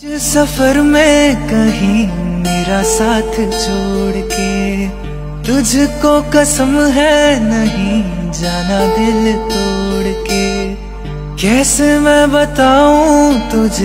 सफ़र में कहीं मेरा साथ छोड़ के, तुझको कसम है नहीं जाना दिल तोड़ के। कैसे मैं बताऊँ तुझे?